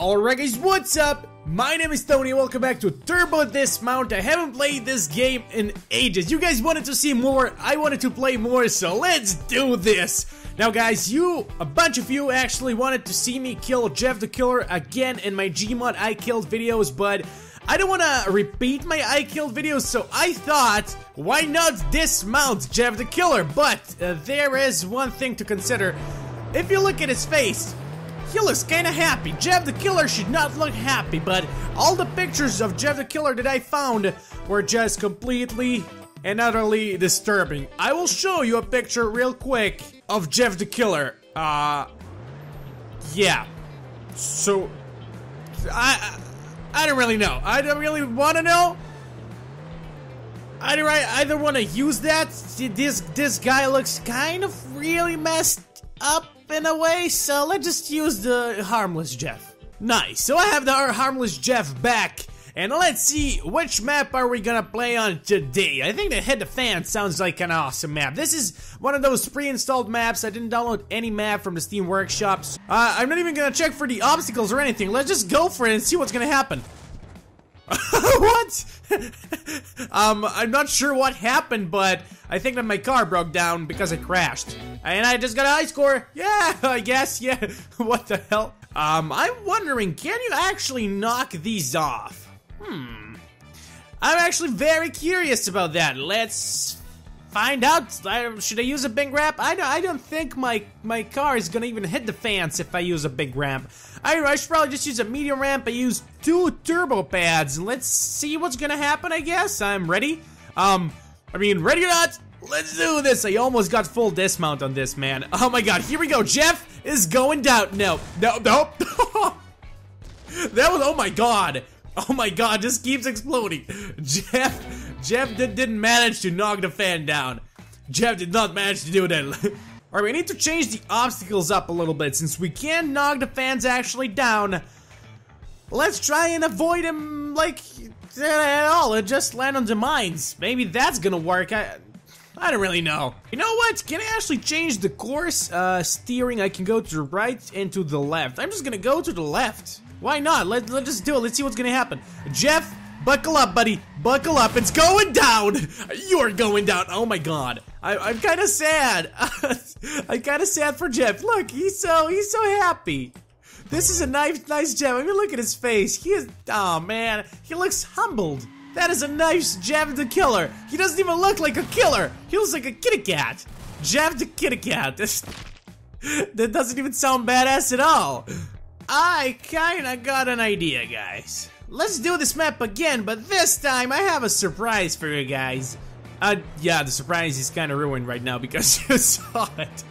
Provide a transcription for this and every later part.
Alright guys, what's up? My name is Tony, welcome back to Turbo Dismount. I haven't played this game in ages. You guys wanted to see more, I wanted to play more, so let's do this! Now guys, you, a bunch of you actually wanted to see me kill Jeff the Killer again in my Gmod I Killed videos, but I don't want to repeat my I Killed videos, so I thought, why not dismount Jeff the Killer? But uh, there is one thing to consider. If you look at his face, looks kinda happy. Jeff the Killer should not look happy, but all the pictures of Jeff the Killer that I found were just completely and utterly disturbing. I will show you a picture real quick of Jeff the Killer. Uh, yeah. So, I, I, I don't really know. I don't really want to know. I don't I either want to use that. This this guy looks kind of really messed up in a way, so let's just use the Harmless Jeff. Nice, so I have the Harmless Jeff back, and let's see which map are we gonna play on today. I think the Hit the Fan sounds like an awesome map. This is one of those pre-installed maps. I didn't download any map from the Steam Workshops. Uh, I'm not even gonna check for the obstacles or anything. Let's just go for it and see what's gonna happen. what? um, I'm not sure what happened, but I think that my car broke down because it crashed. And I just got a high score. Yeah, I guess, yeah. what the hell? Um, I'm wondering, can you actually knock these off? Hmm. I'm actually very curious about that. Let's find out. should I use a big ramp? I don't, I don't think my, my car is gonna even hit the fence if I use a big ramp. I, I should probably just use a medium ramp. I use two turbo pads. And let's see what's gonna happen, I guess. I'm ready. Um, I mean, ready or not, let's do this. I almost got full dismount on this, man. Oh my god, here we go. Jeff is going down. No, no, no. that was, oh my god. Oh my god, just keeps exploding. Jeff, Jeff did, didn't manage to knock the fan down. Jeff did not manage to do that. Alright, we need to change the obstacles up a little bit since we can't knock the fans actually down. Let's try and avoid him, like, at all and just land on the mines. Maybe that's gonna work. I, I don't really know. You know what? Can I actually change the course uh, steering? I can go to the right and to the left. I'm just gonna go to the left. Why not? Let, let's just do it. Let's see what's gonna happen. Jeff, buckle up, buddy. Buckle up. It's going down. You're going down. Oh my god. I, am kind of sad. I'm kind of sad for Jeff. Look, he's so he's so happy. This is a nice nice Jeff. I mean, look at his face. He is. Oh man, he looks humbled. That is a nice Jeff the Killer. He doesn't even look like a killer. He looks like a kitty cat. Jeff the kitty cat. This, that doesn't even sound badass at all. I kinda got an idea, guys. Let's do this map again, but this time I have a surprise for you guys. Uh, yeah, the surprise is kind of ruined right now because you saw it.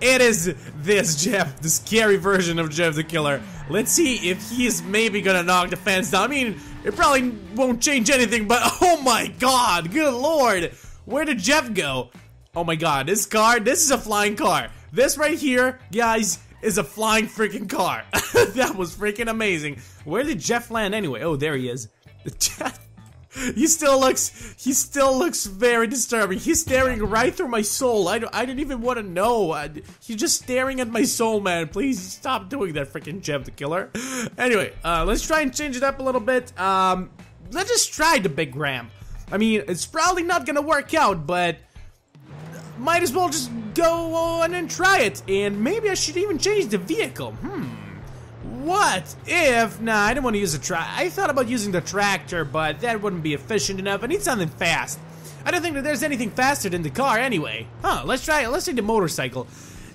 It is this Jeff, the scary version of Jeff the Killer. Let's see if he's maybe gonna knock the fence down. I mean, it probably won't change anything, but oh my god, good lord. Where did Jeff go? Oh my god, this car, this is a flying car. This right here, guys, is a flying freaking car. that was freaking amazing. Where did Jeff land anyway? Oh, there he is. he still looks he still looks very disturbing he's staring right through my soul i, I didn't even want to know I, he's just staring at my soul man please stop doing that freaking Jeff the killer anyway uh, let's try and change it up a little bit um, let's just try the big ramp i mean it's probably not gonna work out but might as well just go on and try it and maybe i should even change the vehicle hmm what if... Nah, I didn't want to use a tra- I thought about using the tractor, but that wouldn't be efficient enough. I need something fast. I don't think that there's anything faster than the car anyway. Huh, let's try it. Let's take the motorcycle.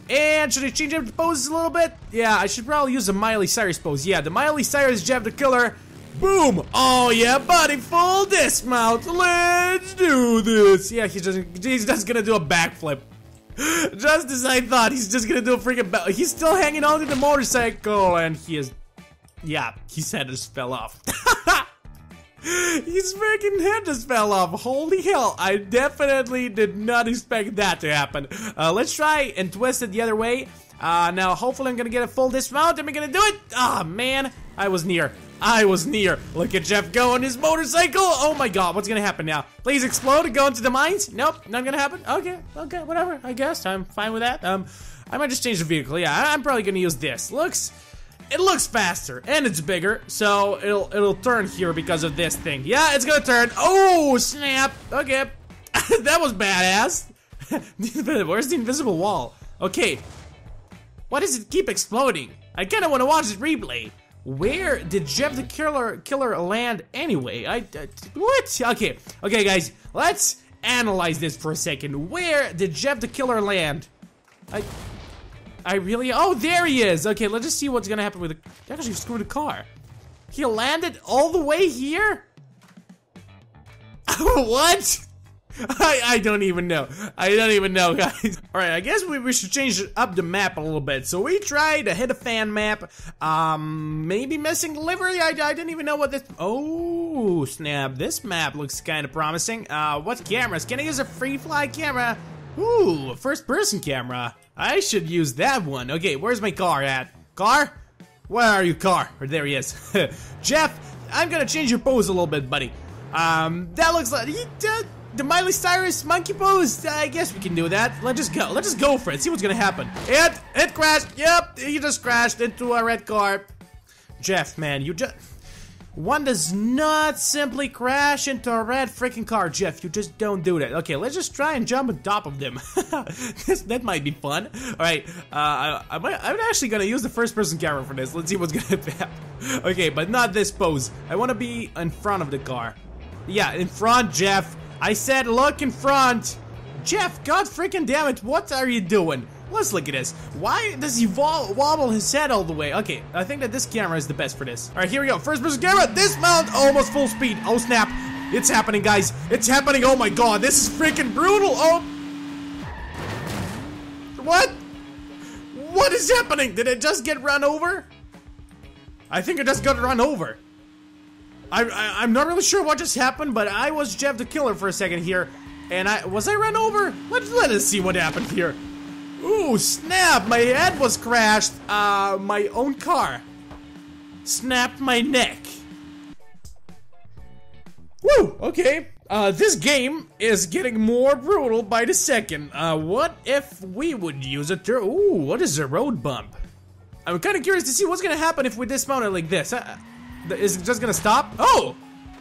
And should I change up the poses a little bit? Yeah, I should probably use a Miley Cyrus pose. Yeah, the Miley Cyrus Jeff the Killer. Boom! Oh yeah, buddy, full dismount. Let's do this. Yeah, he's just he's just gonna do a backflip. Just as I thought, he's just gonna do a freaking bell. He's still hanging on to the motorcycle, and he is. Yeah, his head just fell off. His freaking head just fell off. Holy hell, I definitely did not expect that to happen. Uh, let's try and twist it the other way. Uh, now, hopefully I'm gonna get a full dismount. Am I gonna do it? Ah, oh, man, I was near. I was near. Look at Jeff go on his motorcycle. Oh my god, what's gonna happen now? Please explode and go into the mines? Nope, not gonna happen. Okay, okay, whatever. I guess I'm fine with that. Um, I might just change the vehicle. Yeah, I'm probably gonna use this. Looks, it looks faster and it's bigger, so it'll it'll turn here because of this thing. Yeah, it's gonna turn. Oh snap! Okay, that was badass. Where's the invisible wall? Okay, why does it keep exploding? I kind of want to watch this replay. Where did Jeff the Killer Killer land anyway? I, I what? Okay, okay, guys, let's analyze this for a second. Where did Jeff the Killer land? I, I really. Oh, there he is. Okay, let's just see what's gonna happen with the. Actually, screwed the car. He landed all the way here. what? I, I don't even know. I don't even know, guys. Alright, I guess we, we should change up the map a little bit. So we tried a hit a fan map. Um, maybe missing delivery? I, I didn't even know what this... Oh, snap. This map looks kind of promising. Uh, what cameras? Can I use a free fly camera? Ooh, a first person camera. I should use that one. Okay, where's my car at? Car? Where are you, car? Or there he is. Jeff, I'm gonna change your pose a little bit, buddy. Um, that looks like... He, uh, the Miley Cyrus monkey pose? I guess we can do that. Let's just go. Let's just go for it. See what's gonna happen. It, it crashed. Yep, he just crashed into a red car. Jeff, man, you just... One does not simply crash into a red freaking car, Jeff. You just don't do that. Okay, let's just try and jump on top of them. this, that might be fun. All right, uh, I, I'm actually gonna use the first-person camera for this. Let's see what's gonna happen. okay, but not this pose. I want to be in front of the car. Yeah, in front, Jeff. I said look in front! Jeff, god freaking damn it, what are you doing? Let's look at this. Why does he wobble his head all the way? Okay, I think that this camera is the best for this. Alright, here we go. First person camera, This mount almost full speed. Oh snap. It's happening, guys. It's happening. Oh my god, this is freaking brutal. Oh. What? What is happening? Did it just get run over? I think it just got run over. I, am not really sure what just happened, but I was Jeff the Killer for a second here. And I, was I run over? Let, let us see what happened here. Ooh, snap, my head was crashed. Uh, my own car. Snapped my neck. Woo, okay. Uh, this game is getting more brutal by the second. Uh, what if we would use a tur- Ooh, what is a road bump? I'm kind of curious to see what's gonna happen if we dismount it like this. Uh, is it just gonna stop? Oh!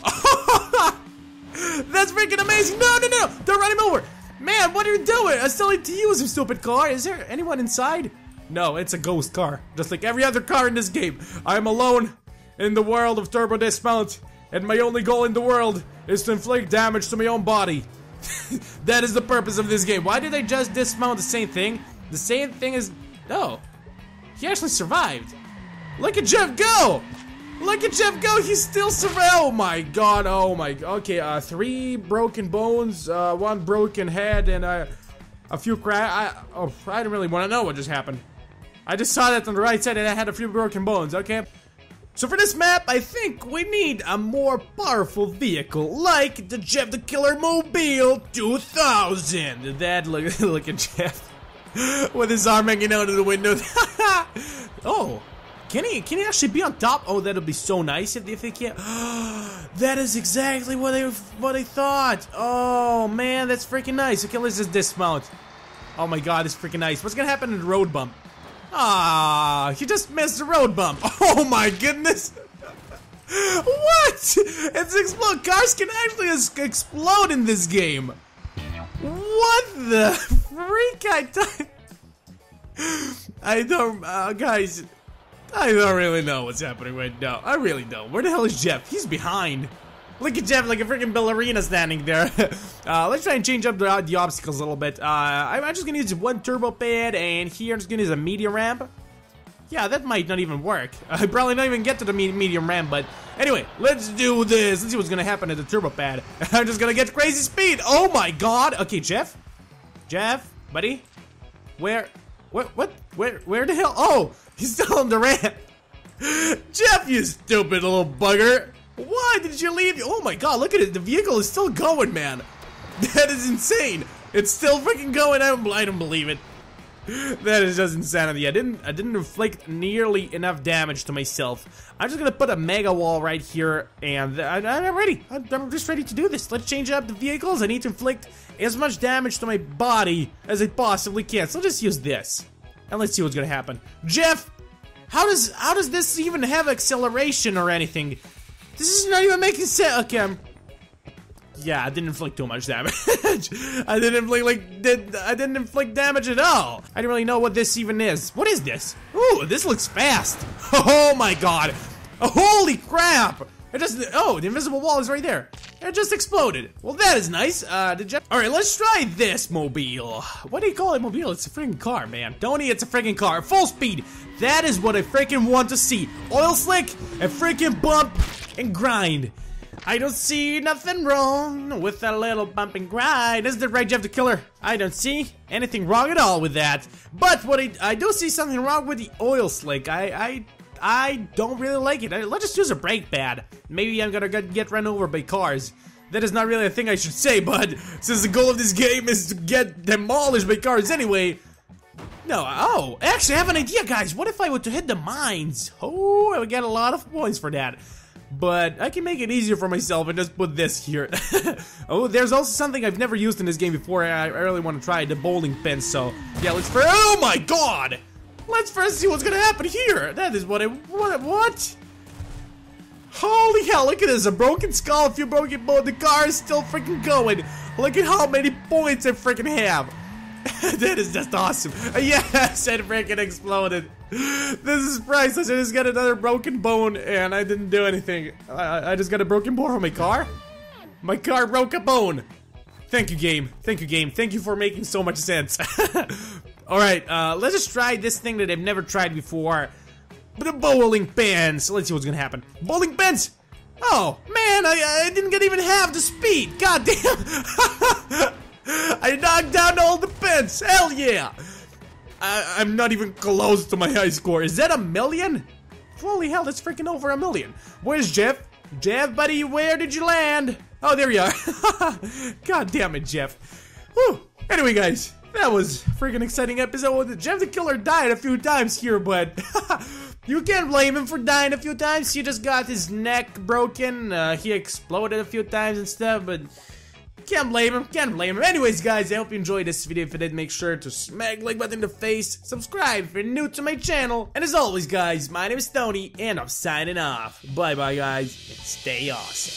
That's freaking amazing! No, no, no! Don't run him over! Man, what are you doing? I still need to use him, stupid car. Is there anyone inside? No, it's a ghost car. Just like every other car in this game. I am alone in the world of Turbo Dismount, and my only goal in the world is to inflict damage to my own body. that is the purpose of this game. Why did they just dismount the same thing? The same thing is... No. He actually survived. Look at Jeff go! Look at Jeff go, he's still surviving. Oh my god, oh my, okay, uh, three broken bones, uh, one broken head, and uh, a few crack, I, oh, I don't really want to know what just happened. I just saw that on the right side and I had a few broken bones, okay? So for this map, I think we need a more powerful vehicle, like the Jeff the Killer Mobile 2000. That, look, look at Jeff with his arm hanging out of the window. oh, can he? Can he actually be on top? Oh, that'll be so nice if, if he can't. that is exactly what I what I thought. Oh man, that's freaking nice. Okay, let's just dismount. Oh my god, it's freaking nice. What's gonna happen in the road bump? Ah, he just missed the road bump. Oh my goodness. what? It's explode. Cars can actually explode in this game. What the freak? I, I don't, uh, guys. I don't really know what's happening right now. I really don't. Where the hell is Jeff? He's behind. Look at Jeff like a freaking ballerina standing there. uh, let's try and change up the, the obstacles a little bit. Uh, I'm just gonna use one turbo pad, and here I'm just gonna use a medium ramp. Yeah, that might not even work. I probably not even get to the me medium ramp, but anyway, let's do this. Let's see what's gonna happen at the turbo pad. I'm just gonna get crazy speed. Oh my god. Okay, Jeff. Jeff, buddy. Where? What? What? Where? Where the hell? Oh, he's the ramp. Jeff, you stupid little bugger. Why did you leave? Oh my god, look at it. The vehicle is still going, man. That is insane. It's still freaking going. I don't, I don't believe it. That is just insanity. I didn't I didn't inflict nearly enough damage to myself. I'm just gonna put a mega wall right here, and I, am ready. I'm, I'm just ready to do this. Let's change up the vehicles. I need to inflict as much damage to my body as I possibly can. So I'll just use this, and let's see what's gonna happen. Jeff, How does how does this even have acceleration or anything? This is not even making sense. Okay, I'm yeah, I didn't inflict too much damage. I didn't inflict like did I didn't inflict damage at all. I didn't really know what this even is. What is this? Ooh, this looks fast. Oh my god. Holy crap! It just oh, the invisible wall is right there. It just exploded. Well, that is nice. Uh, did you? All right, let's try this mobile. What do you call it, mobile? It's a freaking car, man. Tony, it's a freaking car. Full speed. That is what I freaking want to see. Oil slick and freaking bump and grind. I don't see nothing wrong with a little bump and grind. Is the right Jeff the Killer? I don't see anything wrong at all with that. But what I, I do see something wrong with the oil slick. I I I don't really like it. let's just use a brake pad. Maybe I'm gonna get, run over by cars. That is not really a thing I should say, but since the goal of this game is to get demolished by cars anyway, no, oh, actually I have an idea, guys. What if I were to hit the mines? Oh, I would get a lot of points for that but I can make it easier for myself and just put this here. oh, there's also something I've never used in this game before I, really want to try, the bowling pin, so yeah, let's Oh my god! Let's first see what's gonna happen here! That is what I- what- what? Holy hell, look at this, a broken skull, a few broken bones, the car is still freaking going! Look at how many points I freaking have! that is just awesome. Yes, it freaking exploded. This is priceless. I just got another broken bone and I didn't do anything. I, I just got a broken bone on my car? My car broke a bone. Thank you, game. Thank you, game. Thank you for making so much sense. Alright, uh, let's just try this thing that I've never tried before. The bowling pins. Let's see what's gonna happen. Bowling pins! Oh, man, I, I didn't get even half the speed. God damn. I knocked down all the pins! Hell yeah! I am not even close to my high score. Is that a million? Holy hell, that's freaking over a million. Where's Jeff? Jeff, buddy, where did you land? Oh, there you are. God damn it, Jeff. Whew. Anyway, guys, that was freaking exciting episode. Jeff the Killer died a few times here, but you can't blame him for dying a few times. He just got his neck broken. Uh, he exploded a few times and stuff, but can't blame him, can't blame him. Anyways, guys, I hope you enjoyed this video. If you did, make sure to smack like button in the face, subscribe if you're new to my channel, and as always, guys, my name is Tony, and I'm signing off. Bye-bye, guys, and stay awesome.